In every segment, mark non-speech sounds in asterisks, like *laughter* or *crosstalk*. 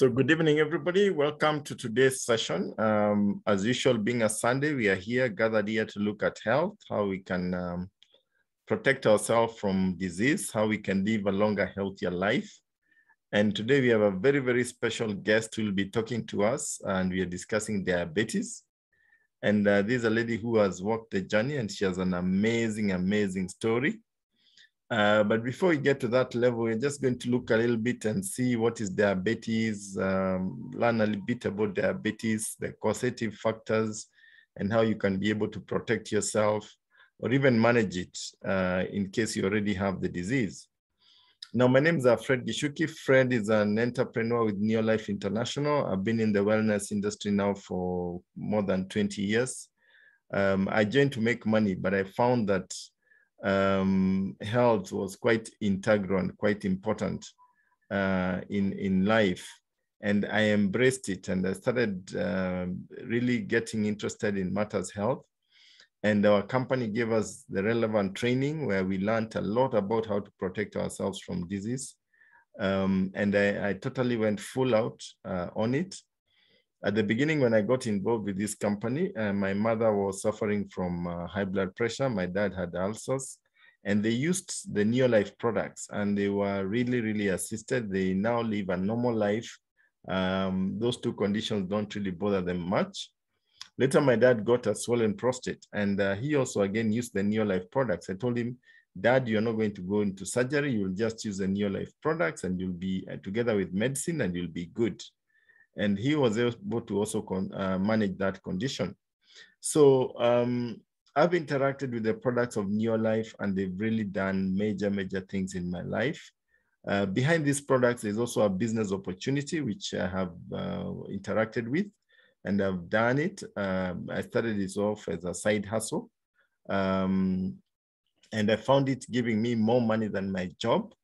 So good evening, everybody. Welcome to today's session. Um, as usual, being a Sunday, we are here gathered here to look at health, how we can um, protect ourselves from disease, how we can live a longer, healthier life. And today we have a very, very special guest who will be talking to us and we are discussing diabetes. And uh, this is a lady who has walked the journey and she has an amazing, amazing story. Uh, but before we get to that level, we're just going to look a little bit and see what is diabetes, um, learn a little bit about diabetes, the causative factors, and how you can be able to protect yourself or even manage it uh, in case you already have the disease. Now, my name is Fred Gichuki. Fred is an entrepreneur with Neolife International. I've been in the wellness industry now for more than 20 years. Um, I joined to make money, but I found that um, health was quite integral and quite important uh, in, in life. And I embraced it and I started uh, really getting interested in matters health. And our company gave us the relevant training where we learned a lot about how to protect ourselves from disease. Um, and I, I, totally went full out uh, on it. At the beginning, when I got involved with this company, uh, my mother was suffering from uh, high blood pressure. My dad had ulcers, and they used the Neolife products, and they were really, really assisted. They now live a normal life. Um, those two conditions don't really bother them much. Later, my dad got a swollen prostate, and uh, he also again used the Neolife products. I told him, Dad, you're not going to go into surgery. You'll just use the Neolife products, and you'll be uh, together with medicine, and you'll be good and he was able to also uh, manage that condition. So um, I've interacted with the products of Neolife and they've really done major, major things in my life. Uh, behind these products, there's also a business opportunity, which I have uh, interacted with and I've done it. Um, I started this off as a side hustle. Um, and I found it giving me more money than my job.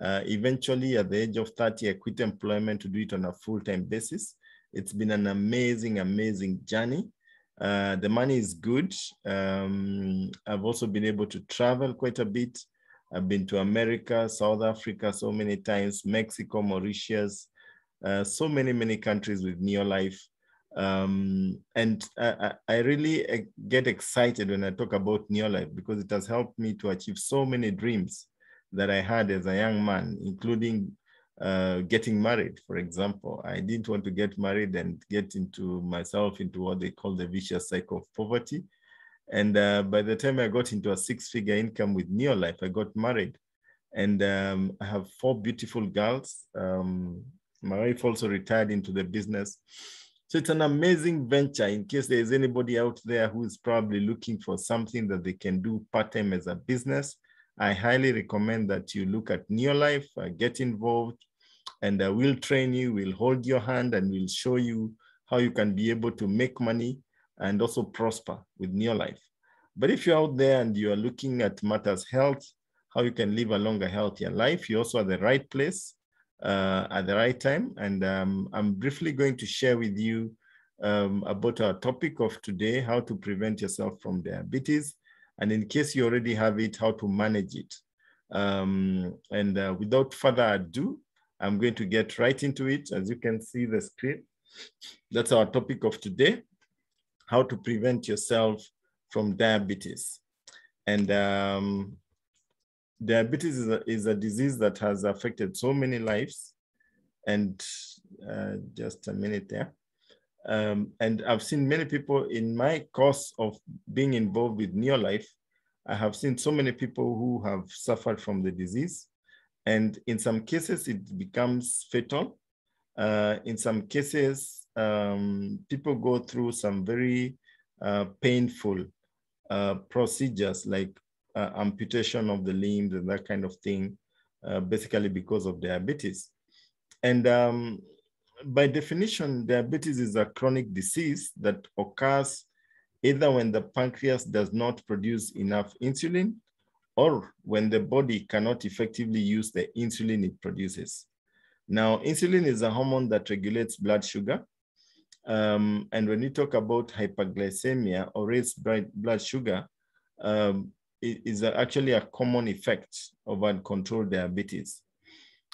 Uh, eventually, at the age of 30, I quit employment to do it on a full-time basis. It's been an amazing, amazing journey. Uh, the money is good. Um, I've also been able to travel quite a bit. I've been to America, South Africa so many times, Mexico, Mauritius, uh, so many, many countries with Neolife. Um, and I, I, really uh, get excited when I talk about Neolife because it has helped me to achieve so many dreams that I had as a young man, including uh, getting married, for example. I didn't want to get married and get into myself into what they call the vicious cycle of poverty. And uh, by the time I got into a six figure income with Neolife, I got married. And um, I have four beautiful girls. Um, my wife also retired into the business. So it's an amazing venture in case there is anybody out there who is probably looking for something that they can do part-time as a business I highly recommend that you look at Neolife, uh, get involved, and uh, we'll train you, we'll hold your hand, and we'll show you how you can be able to make money and also prosper with Neolife. But if you're out there and you are looking at matters health, how you can live a longer, healthier life, you're also at the right place uh, at the right time. And um, I'm briefly going to share with you um, about our topic of today, how to prevent yourself from diabetes and in case you already have it, how to manage it. Um, and uh, without further ado, I'm going to get right into it. As you can see the screen, that's our topic of today, how to prevent yourself from diabetes. And um, diabetes is a, is a disease that has affected so many lives. And uh, just a minute there. Um, and I've seen many people in my course of being involved with Neolife, I have seen so many people who have suffered from the disease. And in some cases, it becomes fatal. Uh, in some cases, um, people go through some very uh, painful uh, procedures like uh, amputation of the limbs and that kind of thing, uh, basically because of diabetes. And um, by definition, diabetes is a chronic disease that occurs either when the pancreas does not produce enough insulin or when the body cannot effectively use the insulin it produces. Now, insulin is a hormone that regulates blood sugar. Um, and when you talk about hyperglycemia or raised blood sugar, um, it is actually a common effect of uncontrolled diabetes.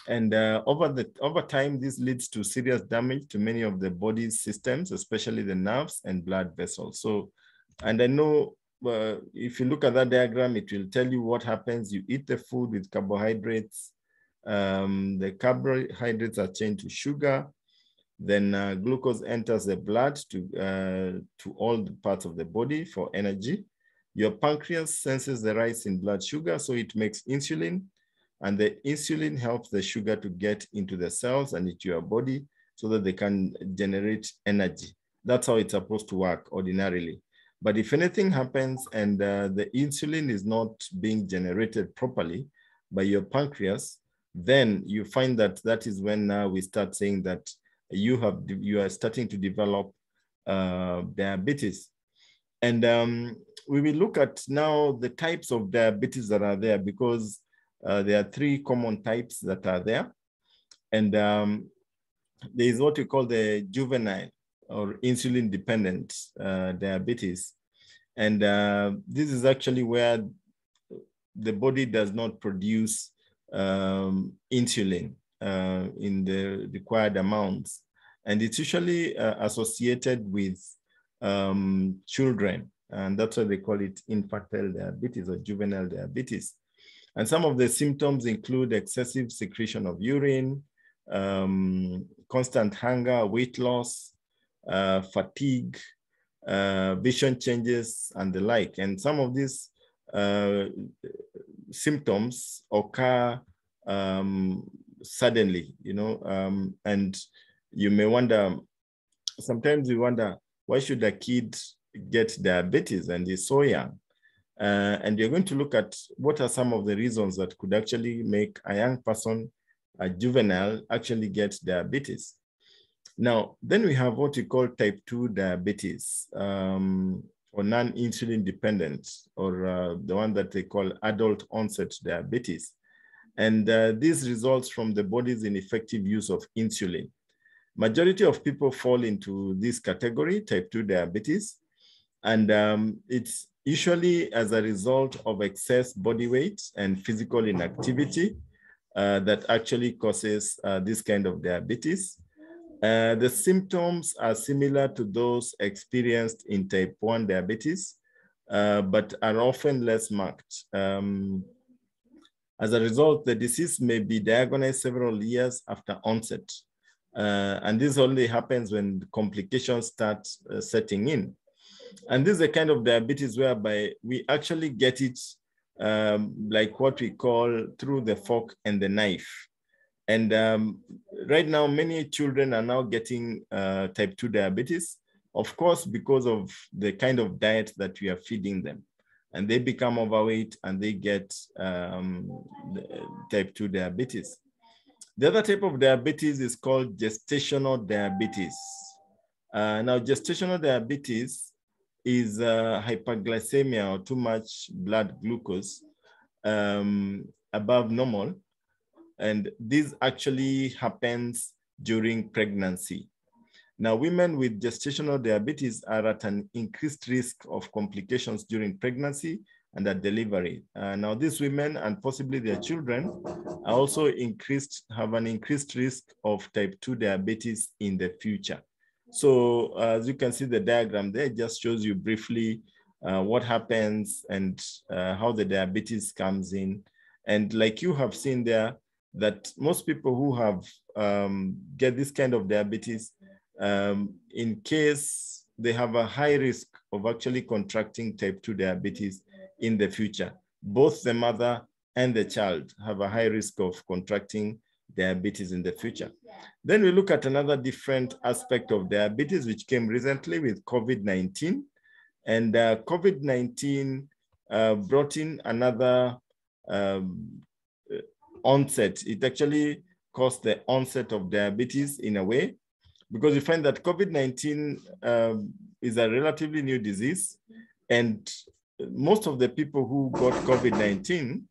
And uh, over the over time, this leads to serious damage to many of the body's systems, especially the nerves and blood vessels. So, and I know uh, if you look at that diagram, it will tell you what happens. You eat the food with carbohydrates. Um, the carbohydrates are changed to sugar. Then uh, glucose enters the blood to, uh, to all the parts of the body for energy. Your pancreas senses the rise in blood sugar, so it makes insulin. And the insulin helps the sugar to get into the cells and into your body so that they can generate energy. That's how it's supposed to work ordinarily. But if anything happens and uh, the insulin is not being generated properly by your pancreas, then you find that that is when now we start saying that you have you are starting to develop uh, diabetes. And um, we will look at now the types of diabetes that are there because uh, there are three common types that are there. And um, there is what we call the juvenile or insulin dependent uh, diabetes. And uh, this is actually where the body does not produce um, insulin uh, in the required amounts. And it's usually uh, associated with um, children. And that's why they call it infantile diabetes or juvenile diabetes. And some of the symptoms include excessive secretion of urine, um, constant hunger, weight loss, uh, fatigue, uh, vision changes, and the like. And some of these uh, symptoms occur um, suddenly, you know, um, and you may wonder, sometimes you wonder, why should a kid get diabetes and he's so young? Uh, and you're going to look at what are some of the reasons that could actually make a young person, a juvenile, actually get diabetes. Now, then we have what we call type 2 diabetes um, or non-insulin dependent or uh, the one that they call adult onset diabetes. And uh, this results from the body's ineffective use of insulin. Majority of people fall into this category, type 2 diabetes. And um, it's usually as a result of excess body weight and physical inactivity uh, that actually causes uh, this kind of diabetes. Uh, the symptoms are similar to those experienced in type 1 diabetes, uh, but are often less marked. Um, as a result, the disease may be diagnosed several years after onset. Uh, and this only happens when complications start uh, setting in. And this is a kind of diabetes whereby we actually get it um, like what we call through the fork and the knife. And um, right now, many children are now getting uh, type 2 diabetes, of course, because of the kind of diet that we are feeding them. And they become overweight and they get um, type 2 diabetes. The other type of diabetes is called gestational diabetes. Uh, now, gestational diabetes is uh, hyperglycemia or too much blood glucose um, above normal. And this actually happens during pregnancy. Now, women with gestational diabetes are at an increased risk of complications during pregnancy and at delivery. Uh, now, these women and possibly their children are also increased, have an increased risk of type 2 diabetes in the future. So uh, as you can see the diagram there, just shows you briefly uh, what happens and uh, how the diabetes comes in. And like you have seen there, that most people who have um, get this kind of diabetes, um, in case they have a high risk of actually contracting type 2 diabetes in the future. Both the mother and the child have a high risk of contracting diabetes in the future. Then we look at another different aspect of diabetes, which came recently with COVID-19. And uh, COVID-19 uh, brought in another um, onset. It actually caused the onset of diabetes in a way, because we find that COVID-19 um, is a relatively new disease. And most of the people who got COVID-19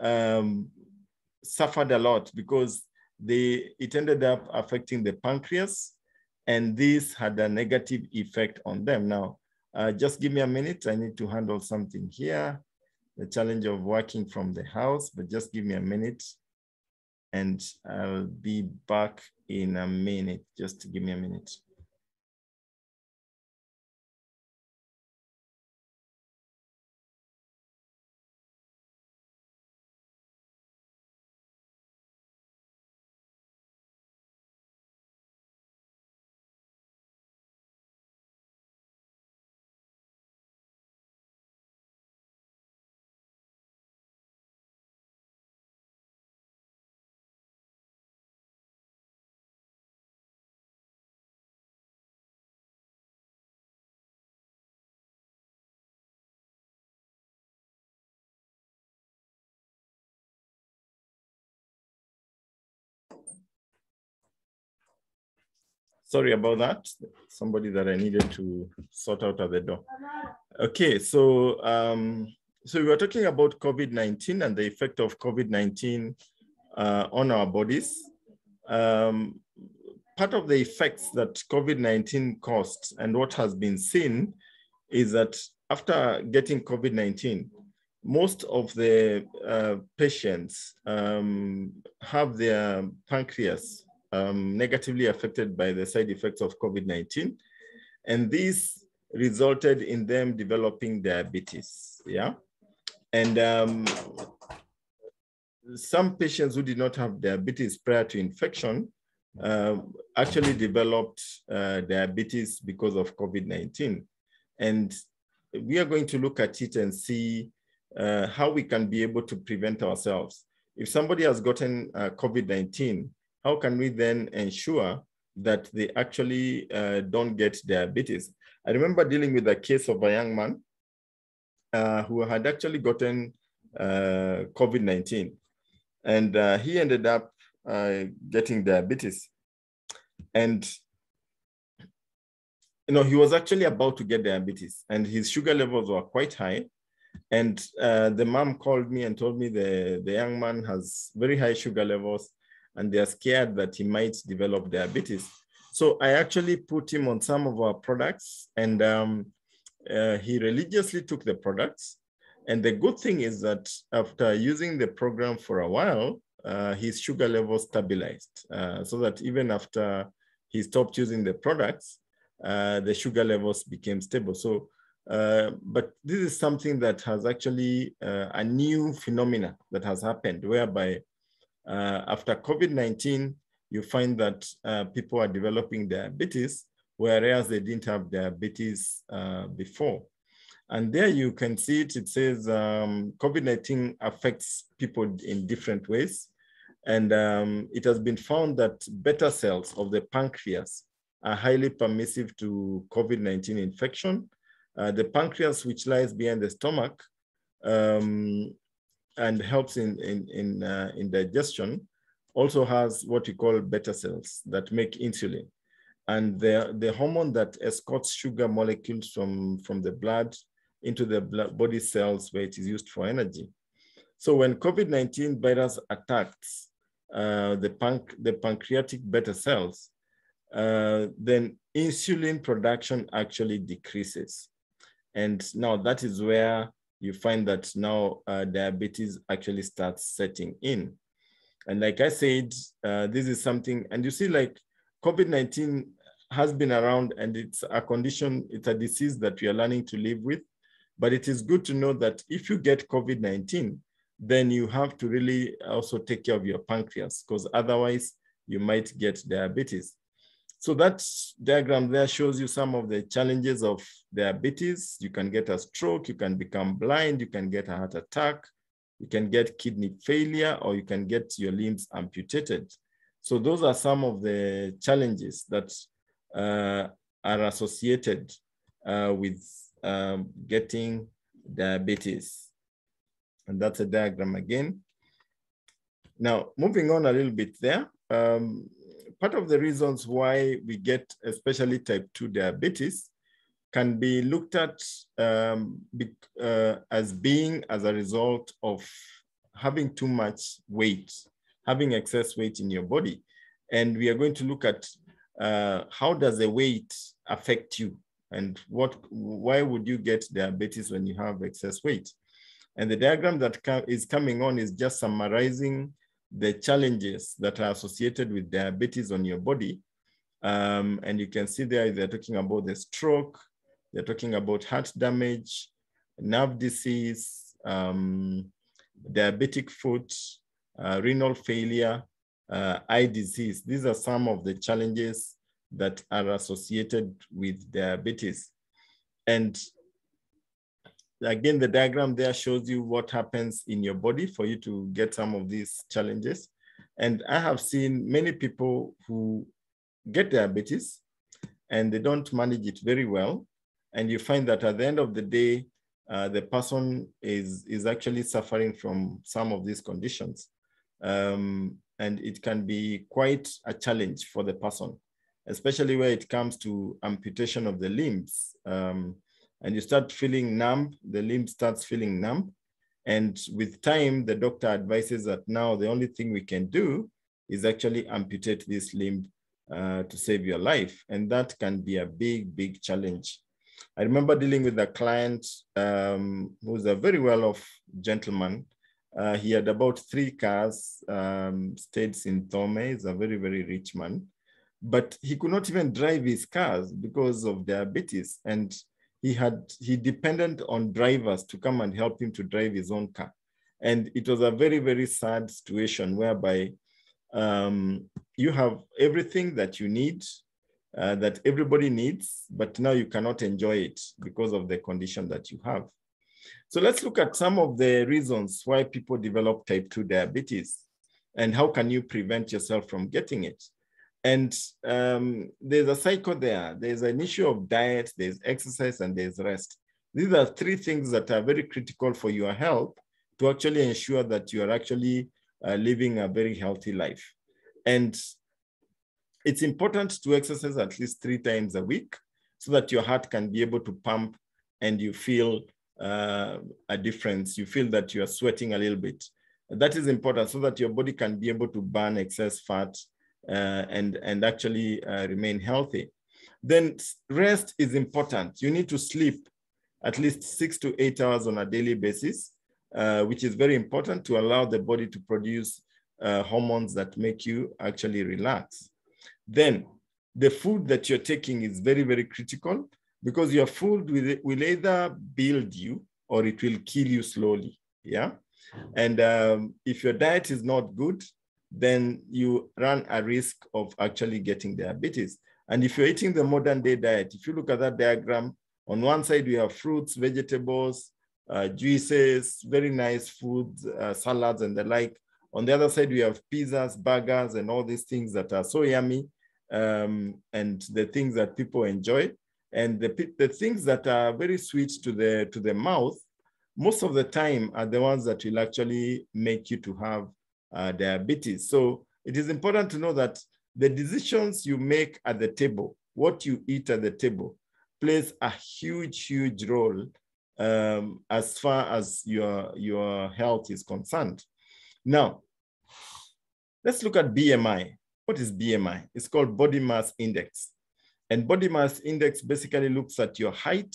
um, suffered a lot because they, it ended up affecting the pancreas and this had a negative effect on them. Now, uh, just give me a minute. I need to handle something here. The challenge of working from the house, but just give me a minute. and I'll be back in a minute. Just give me a minute. Sorry about that. Somebody that I needed to sort out at the door. Okay, so um, so we were talking about COVID-19 and the effect of COVID-19 uh, on our bodies. Um, part of the effects that COVID-19 caused and what has been seen is that after getting COVID-19, most of the uh, patients um, have their pancreas um, negatively affected by the side effects of COVID-19. And this resulted in them developing diabetes, yeah? And um, some patients who did not have diabetes prior to infection uh, actually developed uh, diabetes because of COVID-19. And we are going to look at it and see uh, how we can be able to prevent ourselves. If somebody has gotten uh, COVID-19, how can we then ensure that they actually uh, don't get diabetes? I remember dealing with a case of a young man uh, who had actually gotten uh, COVID-19 and uh, he ended up uh, getting diabetes. And you know, he was actually about to get diabetes and his sugar levels were quite high. And uh, the mom called me and told me the, the young man has very high sugar levels and they're scared that he might develop diabetes. So I actually put him on some of our products and um, uh, he religiously took the products. And the good thing is that after using the program for a while, uh, his sugar level stabilized uh, so that even after he stopped using the products, uh, the sugar levels became stable. So, uh, but this is something that has actually uh, a new phenomena that has happened whereby uh, after COVID-19, you find that uh, people are developing diabetes, whereas they didn't have diabetes uh, before. And there you can see it, it says um, COVID-19 affects people in different ways. And um, it has been found that beta cells of the pancreas are highly permissive to COVID-19 infection. Uh, the pancreas, which lies behind the stomach, um, and helps in, in, in, uh, in digestion also has what we call beta cells that make insulin. And the, the hormone that escorts sugar molecules from, from the blood into the blood, body cells where it is used for energy. So when COVID-19 virus attacks uh, the, panc the pancreatic beta cells, uh, then insulin production actually decreases. And now that is where you find that now uh, diabetes actually starts setting in. And like I said, uh, this is something, and you see like COVID-19 has been around and it's a condition, it's a disease that we are learning to live with. But it is good to know that if you get COVID-19, then you have to really also take care of your pancreas because otherwise you might get diabetes. So that diagram there shows you some of the challenges of diabetes. You can get a stroke, you can become blind, you can get a heart attack, you can get kidney failure, or you can get your limbs amputated. So those are some of the challenges that uh, are associated uh, with um, getting diabetes. And that's a diagram again. Now, moving on a little bit there, um, part of the reasons why we get especially type 2 diabetes can be looked at um, be, uh, as being as a result of having too much weight, having excess weight in your body. And we are going to look at uh, how does the weight affect you and what, why would you get diabetes when you have excess weight? And the diagram that is coming on is just summarizing the challenges that are associated with diabetes on your body. Um, and you can see there, they're talking about the stroke, they're talking about heart damage, nerve disease, um, diabetic foot, uh, renal failure, uh, eye disease. These are some of the challenges that are associated with diabetes. And again, the diagram there shows you what happens in your body for you to get some of these challenges. And I have seen many people who get diabetes and they don't manage it very well. And you find that at the end of the day, uh, the person is, is actually suffering from some of these conditions. Um, and it can be quite a challenge for the person, especially where it comes to amputation of the limbs. Um, and you start feeling numb, the limb starts feeling numb. And with time, the doctor advises that now the only thing we can do is actually amputate this limb uh, to save your life. And that can be a big, big challenge. I remember dealing with a client um, who's a very well-off gentleman. Uh, he had about three cars, um, in Thome. He's a very, very rich man. But he could not even drive his cars because of diabetes. And he had he depended on drivers to come and help him to drive his own car. And it was a very very sad situation whereby um, you have everything that you need uh, that everybody needs but now you cannot enjoy it because of the condition that you have. So let's look at some of the reasons why people develop type 2 diabetes and how can you prevent yourself from getting it and um, there's a cycle there. There's an issue of diet, there's exercise, and there's rest. These are three things that are very critical for your health to actually ensure that you are actually uh, living a very healthy life. And it's important to exercise at least three times a week so that your heart can be able to pump and you feel uh, a difference. You feel that you are sweating a little bit. That is important so that your body can be able to burn excess fat and, and actually uh, remain healthy. Then rest is important. You need to sleep at least six to eight hours on a daily basis, uh, which is very important to allow the body to produce uh, hormones that make you actually relax. Then the food that you're taking is very, very critical because your food will, will either build you or it will kill you slowly. Yeah. And um, if your diet is not good, then you run a risk of actually getting diabetes. And if you're eating the modern day diet, if you look at that diagram, on one side we have fruits, vegetables, uh, juices, very nice foods, uh, salads and the like. On the other side, we have pizzas, burgers, and all these things that are so yummy um, and the things that people enjoy. And the, the things that are very sweet to the, to the mouth, most of the time are the ones that will actually make you to have uh, diabetes. So it is important to know that the decisions you make at the table, what you eat at the table, plays a huge, huge role um, as far as your, your health is concerned. Now, let's look at BMI. What is BMI? It's called body mass index. And body mass index basically looks at your height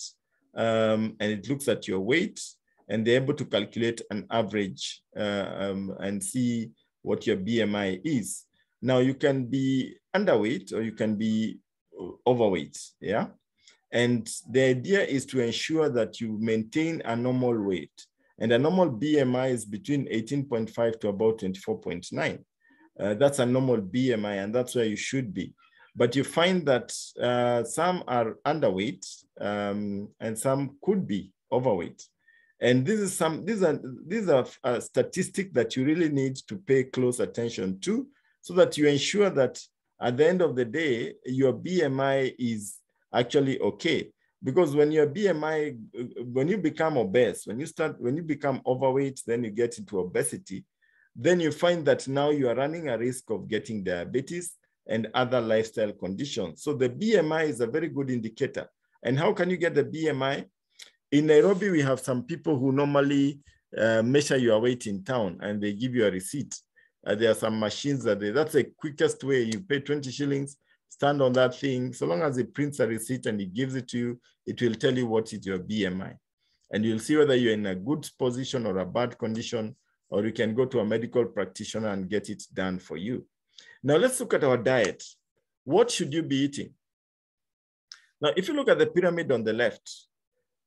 um, and it looks at your weight and they're able to calculate an average uh, um, and see what your BMI is. Now you can be underweight or you can be overweight, yeah? And the idea is to ensure that you maintain a normal weight. And a normal BMI is between 18.5 to about 24.9. Uh, that's a normal BMI and that's where you should be. But you find that uh, some are underweight um, and some could be overweight. And this is some, these are, these are uh, a statistic that you really need to pay close attention to so that you ensure that at the end of the day, your BMI is actually okay. Because when your BMI, when you become obese, when you start, when you become overweight, then you get into obesity, then you find that now you are running a risk of getting diabetes and other lifestyle conditions. So the BMI is a very good indicator. And how can you get the BMI? In Nairobi, we have some people who normally uh, measure your weight in town and they give you a receipt. Uh, there are some machines that they, that's the quickest way. You pay 20 shillings, stand on that thing. So long as it prints a receipt and it gives it to you, it will tell you what is your BMI. And you'll see whether you're in a good position or a bad condition or you can go to a medical practitioner and get it done for you. Now let's look at our diet. What should you be eating? Now, if you look at the pyramid on the left,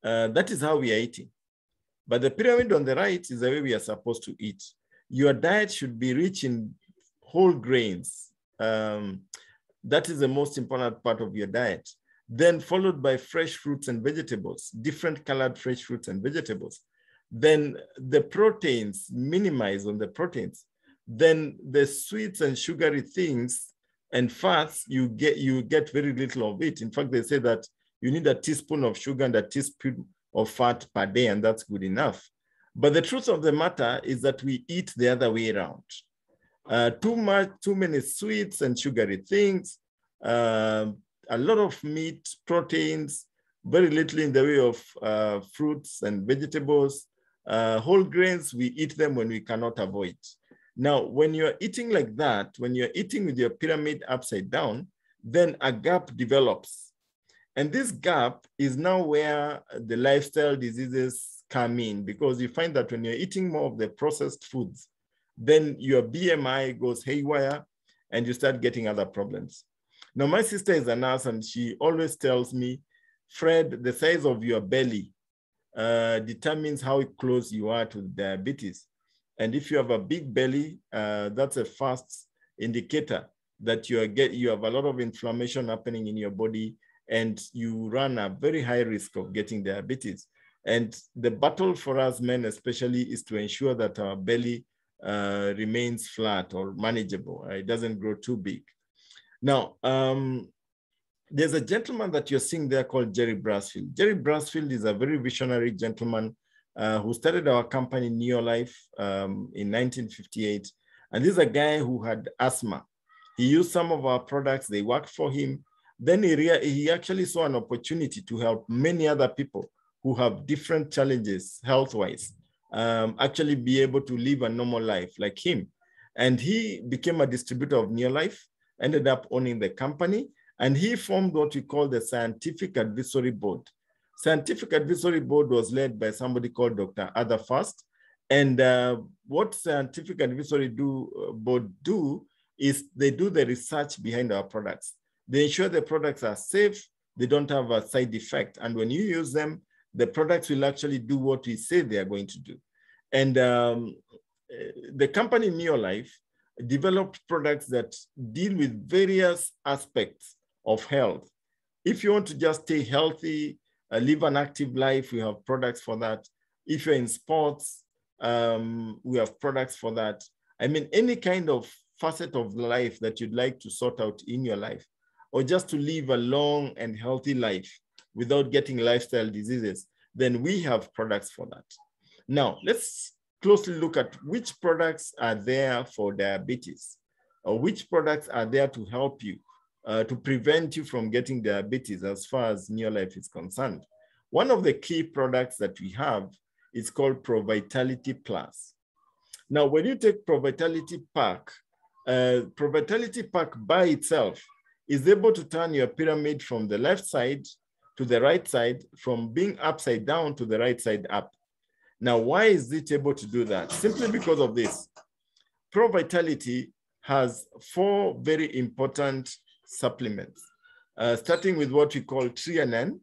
uh, that is how we are eating. But the pyramid on the right is the way we are supposed to eat. Your diet should be rich in whole grains. Um, that is the most important part of your diet. Then followed by fresh fruits and vegetables, different colored fresh fruits and vegetables. Then the proteins, minimize on the proteins. Then the sweets and sugary things and fats, you get you get very little of it. In fact, they say that you need a teaspoon of sugar and a teaspoon of fat per day, and that's good enough. But the truth of the matter is that we eat the other way around. Uh, too much, too many sweets and sugary things, uh, a lot of meat, proteins, very little in the way of uh, fruits and vegetables. Uh, whole grains, we eat them when we cannot avoid. Now, when you're eating like that, when you're eating with your pyramid upside down, then a gap develops. And this gap is now where the lifestyle diseases come in because you find that when you're eating more of the processed foods, then your BMI goes haywire and you start getting other problems. Now, my sister is a nurse and she always tells me, Fred, the size of your belly uh, determines how close you are to diabetes. And if you have a big belly, uh, that's a fast indicator that you, are get, you have a lot of inflammation happening in your body and you run a very high risk of getting diabetes. And the battle for us men especially is to ensure that our belly uh, remains flat or manageable. It doesn't grow too big. Now, um, there's a gentleman that you're seeing there called Jerry Brassfield. Jerry Brassfield is a very visionary gentleman uh, who started our company Neolife um, in 1958. And this is a guy who had asthma. He used some of our products, they worked for him. Then he, he actually saw an opportunity to help many other people who have different challenges health-wise, um, actually be able to live a normal life like him. And he became a distributor of Neolife, ended up owning the company, and he formed what we call the Scientific Advisory Board. Scientific Advisory Board was led by somebody called Dr. Arthur Furst. And uh, what Scientific Advisory do, uh, Board do is they do the research behind our products. They ensure the products are safe, they don't have a side effect. And when you use them, the products will actually do what we say they are going to do. And um, the company Neolife developed products that deal with various aspects of health. If you want to just stay healthy, uh, live an active life, we have products for that. If you're in sports, um, we have products for that. I mean, any kind of facet of life that you'd like to sort out in your life, or just to live a long and healthy life without getting lifestyle diseases, then we have products for that. Now, let's closely look at which products are there for diabetes, or which products are there to help you uh, to prevent you from getting diabetes as far as Neolife is concerned. One of the key products that we have is called ProVitality Plus. Now, when you take ProVitality Pack, uh, ProVitality Pack by itself is able to turn your pyramid from the left side to the right side, from being upside down to the right side up. Now, why is it able to do that? Simply because of this. ProVitality has four very important supplements, uh, starting with what we call Tre-en-en.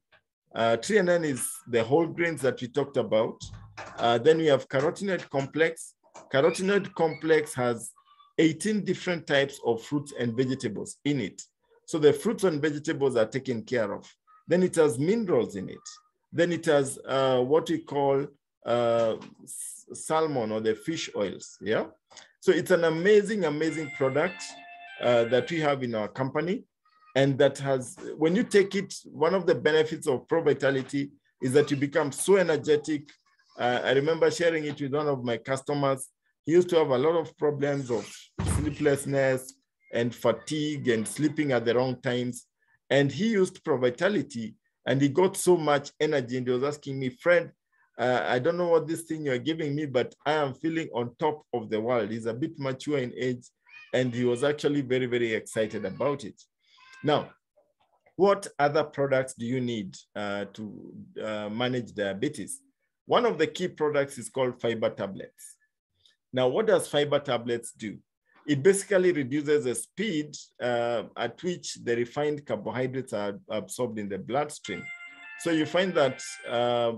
Uh, is the whole grains that we talked about. Uh, then we have carotenoid complex. Carotenoid complex has 18 different types of fruits and vegetables in it. So the fruits and vegetables are taken care of. Then it has minerals in it. Then it has uh, what we call uh, salmon or the fish oils, yeah? So it's an amazing, amazing product uh, that we have in our company. And that has, when you take it, one of the benefits of Pro Vitality is that you become so energetic. Uh, I remember sharing it with one of my customers. He used to have a lot of problems of sleeplessness and fatigue and sleeping at the wrong times. And he used Provitality and he got so much energy and he was asking me, Fred, uh, I don't know what this thing you're giving me, but I am feeling on top of the world. He's a bit mature in age and he was actually very, very excited about it. Now, what other products do you need uh, to uh, manage diabetes? One of the key products is called fiber tablets. Now, what does fiber tablets do? It basically reduces the speed uh, at which the refined carbohydrates are absorbed in the bloodstream. So you find that uh,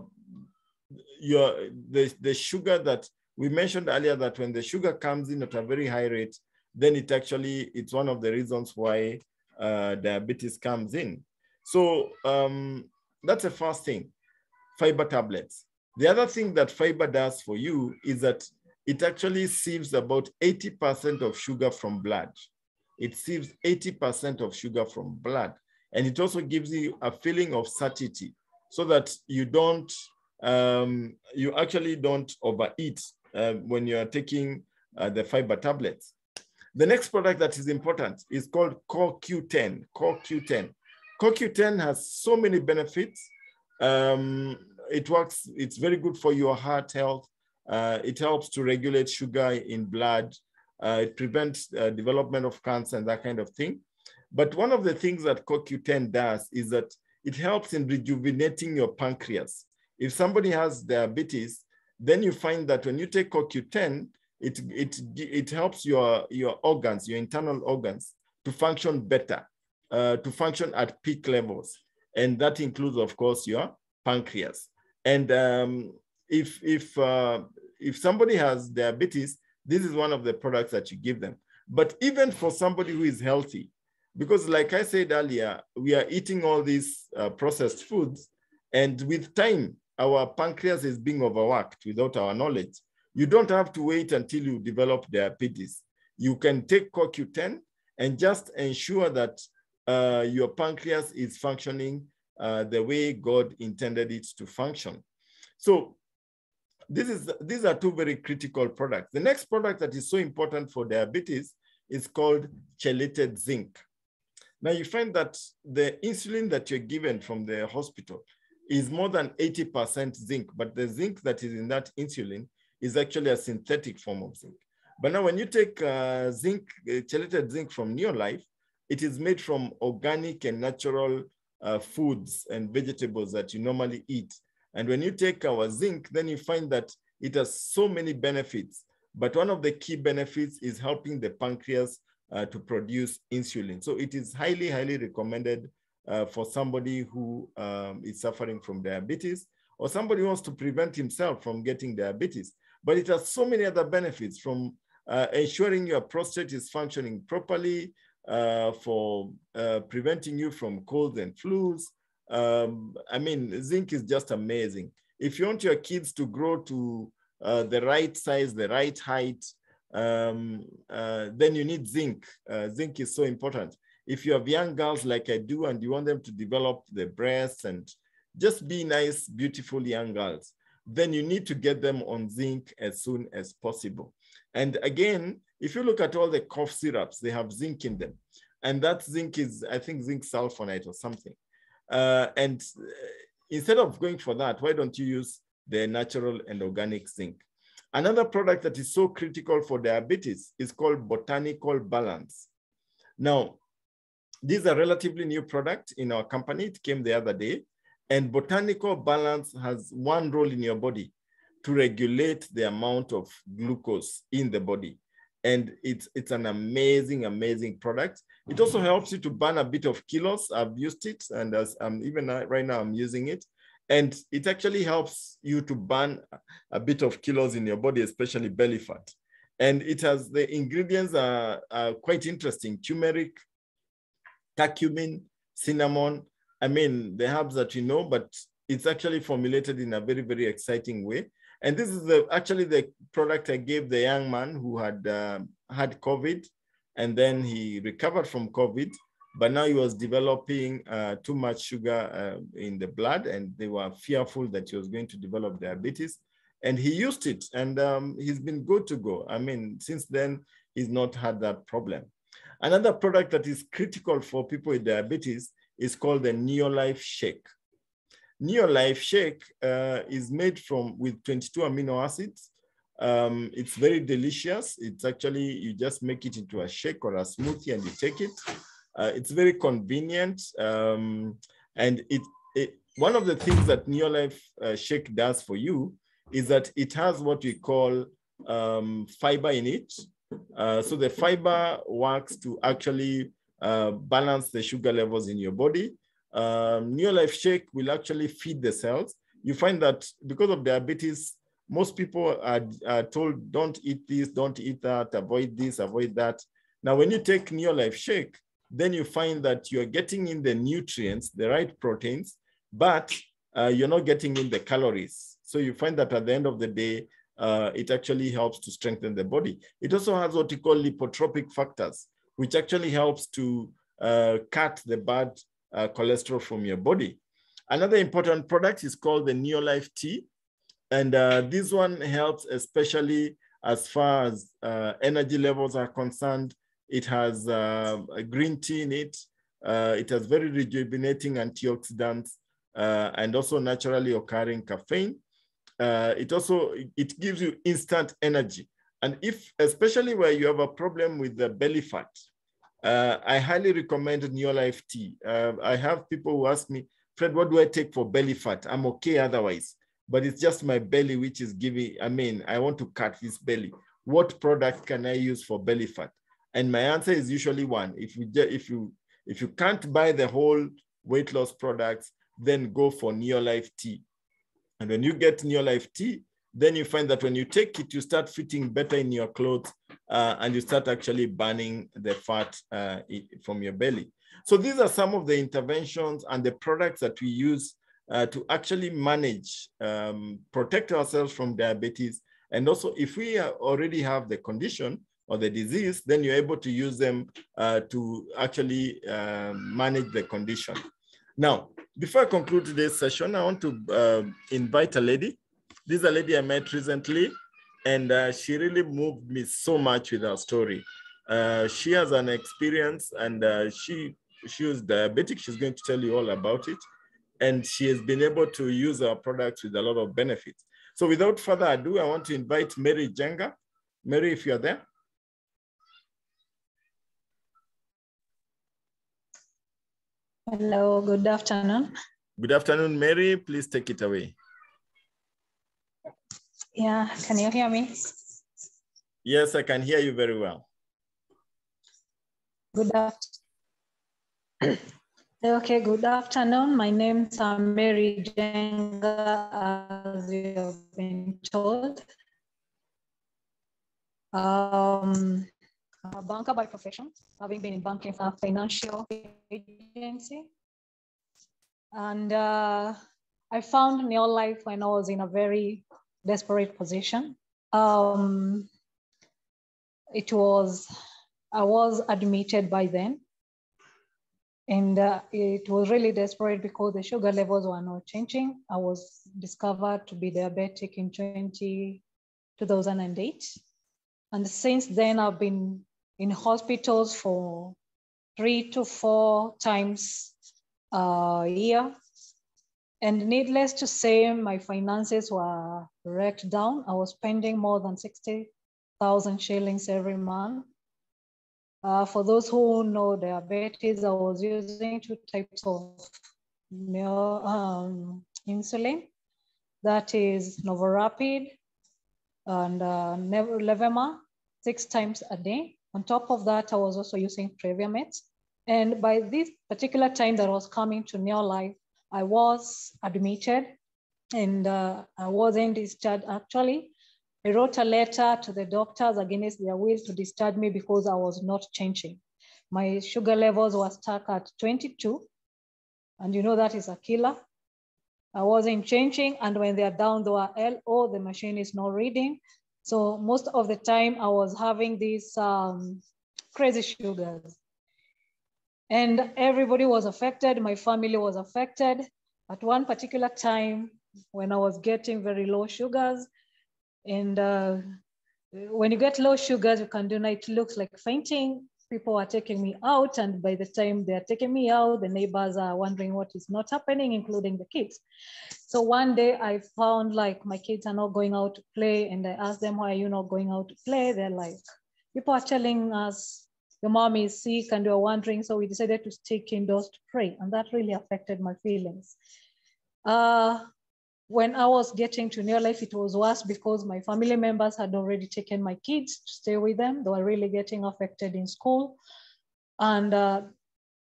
your, the, the sugar that we mentioned earlier that when the sugar comes in at a very high rate, then it actually, it's one of the reasons why uh, diabetes comes in. So um, that's the first thing, fiber tablets. The other thing that fiber does for you is that it actually sieves about 80% of sugar from blood. It sieves 80% of sugar from blood. And it also gives you a feeling of satiety so that you don't, um, you actually don't overeat uh, when you are taking uh, the fiber tablets. The next product that is important is called CoQ10, CoQ10. CoQ10 has so many benefits. Um, it works, it's very good for your heart health. Uh, it helps to regulate sugar in blood. Uh, it prevents uh, development of cancer and that kind of thing. But one of the things that CoQ10 does is that it helps in rejuvenating your pancreas. If somebody has diabetes, then you find that when you take CoQ10, it, it, it helps your, your organs, your internal organs to function better, uh, to function at peak levels. And that includes, of course, your pancreas. And um, if, if, uh, if somebody has diabetes, this is one of the products that you give them. But even for somebody who is healthy, because like I said earlier, we are eating all these uh, processed foods, and with time, our pancreas is being overworked without our knowledge. You don't have to wait until you develop diabetes. You can take CoQ10 and just ensure that uh, your pancreas is functioning uh, the way God intended it to function. So this is, these are two very critical products. The next product that is so important for diabetes is called chelated zinc. Now you find that the insulin that you're given from the hospital is more than 80% zinc, but the zinc that is in that insulin is actually a synthetic form of zinc. But now when you take uh, zinc, uh, chelated zinc from Neolife, it is made from organic and natural uh, foods and vegetables that you normally eat. And when you take our zinc, then you find that it has so many benefits. But one of the key benefits is helping the pancreas uh, to produce insulin. So it is highly, highly recommended uh, for somebody who um, is suffering from diabetes or somebody wants to prevent himself from getting diabetes. But it has so many other benefits from uh, ensuring your prostate is functioning properly, uh, for uh, preventing you from colds and flus. Um, I mean, zinc is just amazing. If you want your kids to grow to uh, the right size, the right height, um, uh, then you need zinc. Uh, zinc is so important. If you have young girls like I do and you want them to develop the breasts and just be nice, beautiful young girls, then you need to get them on zinc as soon as possible. And again, if you look at all the cough syrups, they have zinc in them. And that zinc is, I think, zinc sulfonate or something. Uh, and uh, instead of going for that, why don't you use the natural and organic zinc? Another product that is so critical for diabetes is called Botanical Balance. Now, this is a relatively new product in our company. It came the other day. And Botanical Balance has one role in your body to regulate the amount of glucose in the body. And it's, it's an amazing, amazing product. It also helps you to burn a bit of kilos. I've used it, and as I'm even right now, I'm using it. And it actually helps you to burn a bit of kilos in your body, especially belly fat. And it has the ingredients are, are quite interesting turmeric, curcumin, cinnamon. I mean, the herbs that you know, but it's actually formulated in a very, very exciting way. And this is the, actually the product I gave the young man who had uh, had COVID, and then he recovered from COVID, but now he was developing uh, too much sugar uh, in the blood, and they were fearful that he was going to develop diabetes. And he used it, and um, he's been good to go. I mean, since then, he's not had that problem. Another product that is critical for people with diabetes is called the Neolife Shake. Neolife Shake uh, is made from with 22 amino acids. Um, it's very delicious. It's actually, you just make it into a shake or a smoothie and you take it. Uh, it's very convenient. Um, and it, it, one of the things that Neolife uh, Shake does for you is that it has what we call um, fiber in it. Uh, so the fiber works to actually uh, balance the sugar levels in your body. Um, Neolife Shake will actually feed the cells. You find that because of diabetes, most people are, are told, don't eat this, don't eat that, avoid this, avoid that. Now, when you take Neolife Shake, then you find that you're getting in the nutrients, the right proteins, but uh, you're not getting in the calories. So you find that at the end of the day, uh, it actually helps to strengthen the body. It also has what you call lipotropic factors, which actually helps to uh, cut the bad uh, cholesterol from your body. Another important product is called the Neolife Tea. And uh, this one helps especially as far as uh, energy levels are concerned. It has uh, green tea in it. it has very rejuvenating antioxidants and also naturally occurring caffeine. it also, it gives you instant energy. And if, especially where you have a problem with the belly fat, uh, I highly recommend Neolife tea. Uh, I have people who ask me, Fred, what do I take for belly fat? I'm okay otherwise, but it's just my belly which is giving, I mean, I want to cut this belly. What product can I use for belly fat? And my answer is usually one. If you, if you, if you can't buy the whole weight loss products, then go for Neolife tea. And when you get Neolife tea, then you find that when you take it, you start fitting better in your clothes uh, and you start actually burning the fat uh, from your belly. So these are some of the interventions and the products that we use uh, to actually manage, um, protect ourselves from diabetes. And also if we already have the condition or the disease, then you're able to use them uh, to actually um, manage the condition. Now, before I conclude today's session, I want to uh, invite a lady. This is a lady I met recently. And uh, she really moved me so much with her story. Uh, she has an experience and uh, she, she was diabetic. She's going to tell you all about it. And she has been able to use our products with a lot of benefits. So without further ado, I want to invite Mary Njenga. Mary, if you're there. Hello, good afternoon. Good afternoon, Mary. Please take it away. Yeah, can you hear me? Yes, I can hear you very well. Good afternoon. Okay, good afternoon. My name is Mary Njenga, as you have been told. Um, I'm a banker by profession, having been in banking for a financial agency. And uh, I found Neolife when I was in a very desperate position. Um, it was, I was admitted by then. And uh, it was really desperate because the sugar levels were not changing. I was discovered to be diabetic in 20, 2008. And since then, I've been in hospitals for three to four times a year and needless to say, my finances were wrecked down. I was spending more than 60,000 shillings every month. Uh, for those who know diabetes, I was using two types of um, insulin. That is Novorapid and uh, Levemir six times a day. On top of that, I was also using Previamet. And by this particular time that I was coming to Neolife, I was admitted and uh, I wasn't discharged actually. I wrote a letter to the doctors against their will to discharge me because I was not changing. My sugar levels were stuck at 22, and you know that is a killer. I wasn't changing, and when they're down, they are LO, the machine is not reading. So most of the time I was having these um, crazy sugars and everybody was affected. My family was affected. At one particular time, when I was getting very low sugars, and uh, when you get low sugars, you can do it looks like fainting. People are taking me out, and by the time they're taking me out, the neighbors are wondering what is not happening, including the kids. So one day I found like my kids are not going out to play, and I asked them, "Why are you not going out to play?" They're like, "People are telling us your mom is sick and we're wondering. So we decided to stick indoors to pray. And that really affected my feelings. Uh, when I was getting to Neolife, it was worse because my family members had already taken my kids to stay with them. They were really getting affected in school. And uh,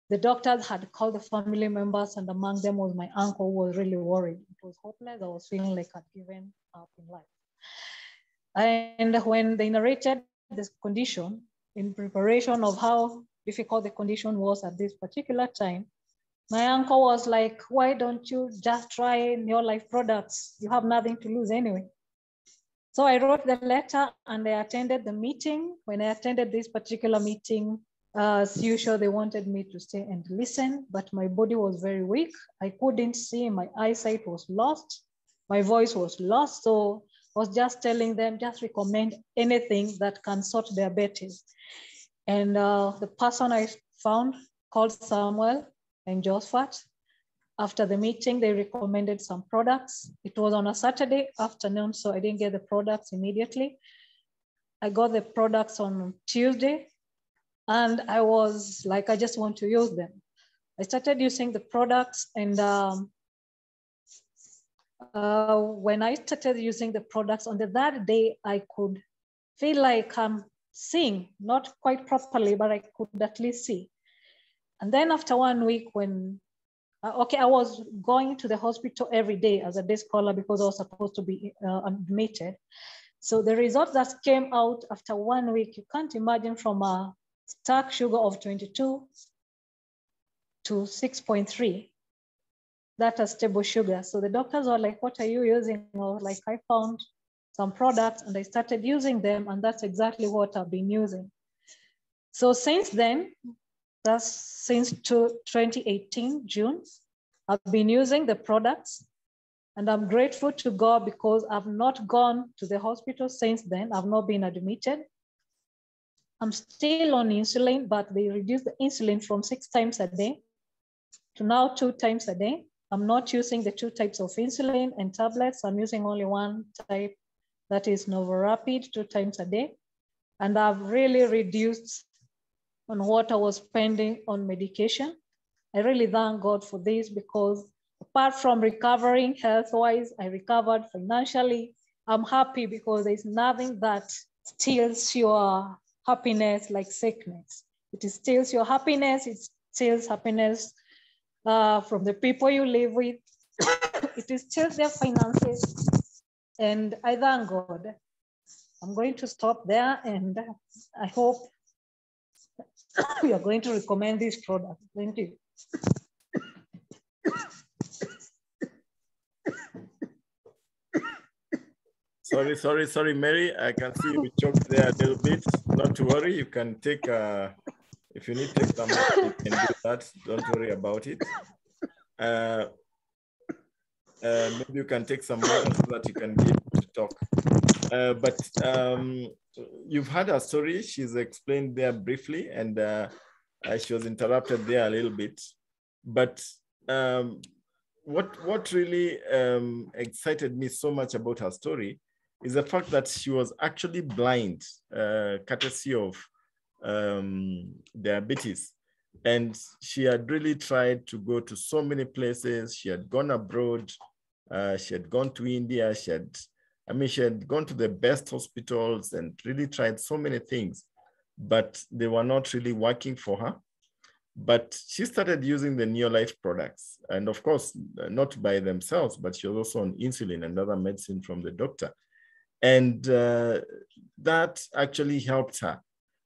the doctors had called the family members, and among them was my uncle who was really worried. It was hopeless. I was feeling like I'd given up in life. And when they narrated this condition in preparation of how difficult the condition was at this particular time, my uncle was like, why don't you just try Neolife products? You have nothing to lose anyway. So I wrote the letter and I attended the meeting. When I attended this particular meeting, uh, as usual, they wanted me to stay and listen, but my body was very weak. I couldn't see, my eyesight was lost, my voice was lost. So I was just telling them, just recommend anything that can sort diabetes. And uh, the person I found called Samuel and Josephat. After the meeting, they recommended some products. It was on a Saturday afternoon, so I didn't get the products immediately. I got the products on Tuesday, and I was like, I just want to use them. I started using the products, and um, uh, when I started using the products on the third day, I could feel like I'm seeing, not quite properly, but I could at least see. And then after one week, when uh, okay, I was going to the hospital every day as a day scholar because I was supposed to be uh, admitted. So the results that came out after one week, you can't imagine from a stark sugar of 22 to 6.3, that a stable sugar. So the doctors were like, what are you using? Or like, I found some products and I started using them and that's exactly what I've been using. So since then, that's since 2018, June. I've been using the products and I'm grateful to God because I've not gone to the hospital since then. I've not been admitted. I'm still on insulin, but they reduced the insulin from six times a day to now two times a day. I'm not using the two types of insulin and tablets. I'm using only one type that is Novorapid two times a day. And I've really reduced on what I was spending on medication. I really thank God for this because apart from recovering health-wise, I recovered financially. I'm happy because there's nothing that steals your happiness like sickness. It steals your happiness, it steals happiness uh, from the people you live with. *coughs* it steals their finances. And I thank God. I'm going to stop there and I hope we are going to recommend this product. Thank you. Sorry, sorry, sorry, Mary. I can see you choked there a little bit. Not to worry. You can take, uh, if you need to take some, you can do that. Don't worry about it. Uh, uh, maybe you can take some water so that you can able to talk. Uh, but um, you've had her story. She's explained there briefly, and uh, uh, she was interrupted there a little bit. But um, what what really um, excited me so much about her story is the fact that she was actually blind, uh, courtesy of um, diabetes. And she had really tried to go to so many places. She had gone abroad. Uh, she had gone to India. She had I mean, she had gone to the best hospitals and really tried so many things, but they were not really working for her. But she started using the Neolife products. And of course, not by themselves, but she was also on insulin and other medicine from the doctor. And uh, that actually helped her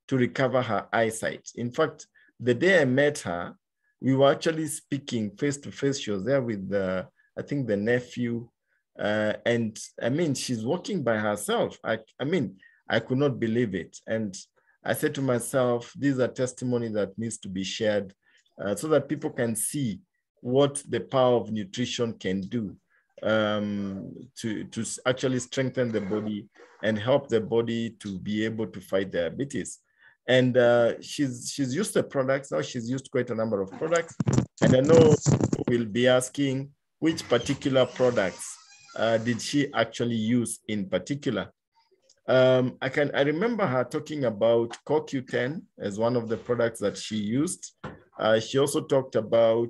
to recover her eyesight. In fact, the day I met her, we were actually speaking face to face. She was there with, the, I think, the nephew uh, and I mean, she's walking by herself. I, I mean, I could not believe it. And I said to myself, these are testimony that needs to be shared uh, so that people can see what the power of nutrition can do um, to, to actually strengthen the body and help the body to be able to fight diabetes. And uh, she's, she's used the products, now she's used quite a number of products. And I know we'll be asking which particular products uh, did she actually use in particular? Um, I can I remember her talking about CoQ10 as one of the products that she used. Uh, she also talked about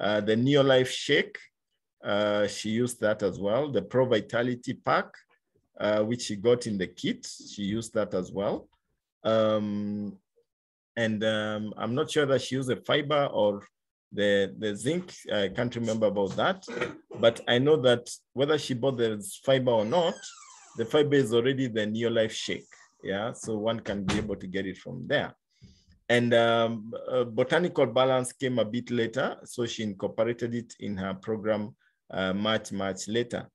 uh, the Neolife Shake. uh, she used that as well. The Pro Vitality Pack, uh, which she got in the kit, she used that as well. Um, and um, I'm not sure that she used the fiber or the, the zinc. I can't remember about that. But I know that whether she bought the fiber or not, the fiber is already the Neolife Shake. Yeah, so one can be able to get it from there. And um, uh, botanical balance came a bit later, so she incorporated it in her program uh, much, much later.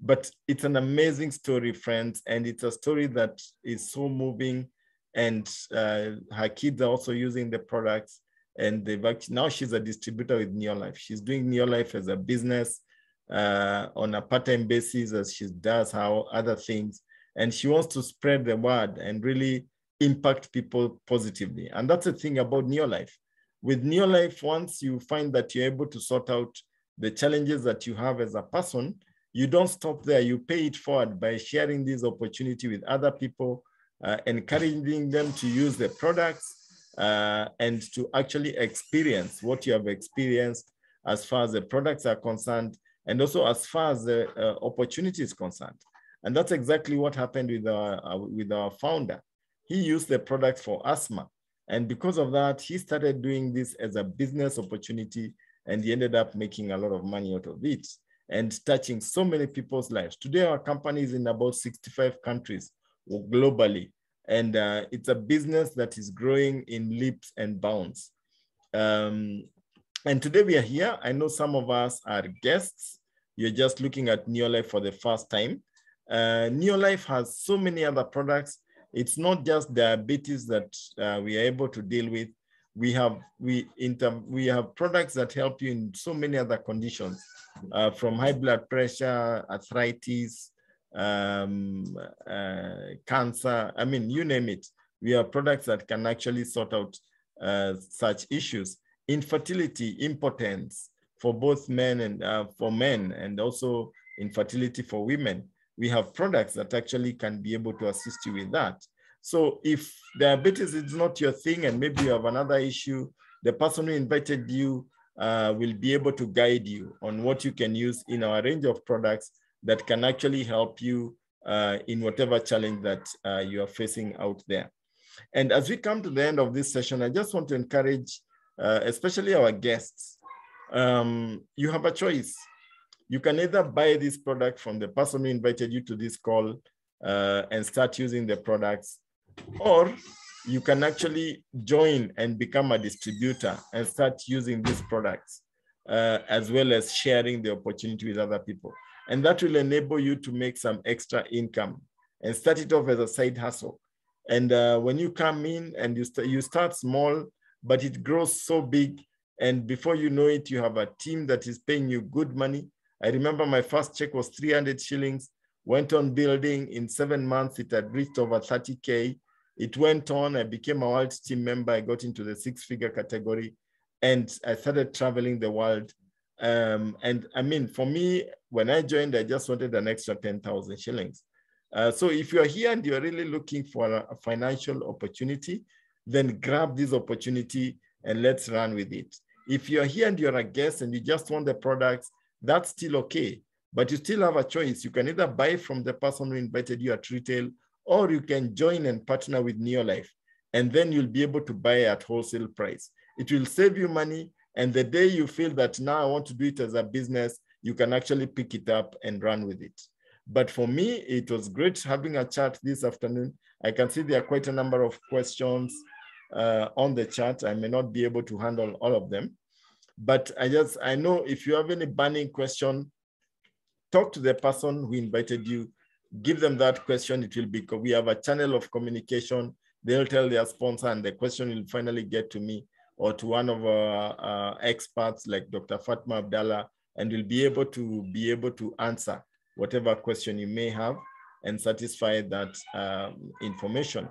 But it's an amazing story, friends, and it's a story that is so moving. And uh, her kids are also using the products, and they've actually, now she's a distributor with Neolife. She's doing Neolife as a business uh, on a part-time basis, as she does how other things, and she wants to spread the word and really impact people positively. And that's the thing about Neolife. With Neolife, once you find that you're able to sort out the challenges that you have as a person, you don't stop there. You pay it forward by sharing this opportunity with other people, uh, encouraging them to use the products uh, and to actually experience what you have experienced as far as the products are concerned, and also as far as the uh, opportunity is concerned. And that's exactly what happened with our, uh, with our founder. He used the product for asthma. And because of that, he started doing this as a business opportunity and he ended up making a lot of money out of it and touching so many people's lives. Today, our company is in about 65 countries globally, and uh, it's a business that is growing in leaps and bounds. Um, and today we are here. I know some of us are guests. You're just looking at Neolife for the first time. Uh, Neolife has so many other products. It's not just diabetes that uh, we are able to deal with we have we inter, we have products that help you in so many other conditions, uh, from high blood pressure, arthritis, um, uh, cancer. I mean, you name it. We have products that can actually sort out uh, such issues. Infertility, impotence for both men and uh, for men, and also infertility for women. We have products that actually can be able to assist you with that. So if diabetes is not your thing and maybe you have another issue, the person who invited you uh, will be able to guide you on what you can use in our range of products that can actually help you uh, in whatever challenge that uh, you are facing out there. And as we come to the end of this session, I just want to encourage, uh, especially our guests, um, you have a choice. You can either buy this product from the person who invited you to this call uh, and start using the products, or you can actually join and become a distributor and start using these products uh, as well as sharing the opportunity with other people. And that will enable you to make some extra income and start it off as a side hustle. And uh, when you come in and you, st you start small, but it grows so big. And before you know it, you have a team that is paying you good money. I remember my first check was 300 shillings, went on building. In seven months, it had reached over 30K it went on. I became a world team member. I got into the six figure category and I started traveling the world. Um, and I mean, for me, when I joined, I just wanted an extra 10,000 shillings. Uh, so if you're here and you're really looking for a, financial opportunity, then grab this opportunity and let's run with it. If you're here and you're a guest and you just want the products, that's still okay. But you still have a choice. You can either buy from the person who invited you at retail or you can join and partner with Neolife, and then you'll be able to buy at wholesale price. It will save you money, and the day you feel that now I want to do it as a business, you can actually pick it up and run with it. But for me, it was great having a chat this afternoon. I can see there are quite a number of questions uh, on the chat. I may not be able to handle all of them, but I just, I know if you have any burning question, talk to the person who invited you give them that question. It will be, we have a channel of communication. They'll tell their sponsor and the question will finally get to me or to one of our uh, experts like Dr. Fatma Abdallah, and we'll be able to be able to answer whatever question you may have and satisfy that um, information.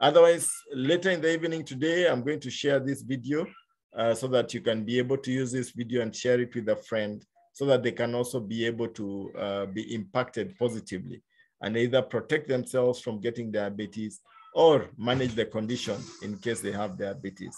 Otherwise, later in the evening today, I'm going to share this video uh, so that you can be able to use this video and share it with a friend so that they can also be able to uh, be impacted positively and either protect themselves from getting diabetes or manage the condition in case they have diabetes.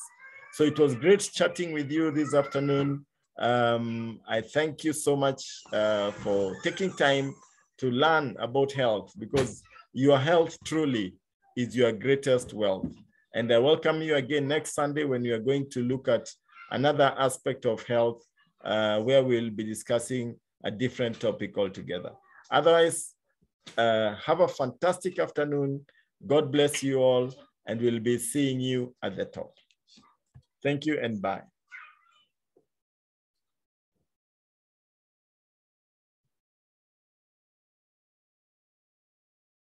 So it was great chatting with you this afternoon. Um, I thank you so much uh, for taking time to learn about health because your health truly is your greatest wealth. And I welcome you again next Sunday when we are going to look at another aspect of health uh, where we'll be discussing a different topic altogether. Otherwise, uh, have a fantastic afternoon. God bless you all, and we'll be seeing you at the top. Thank you and bye.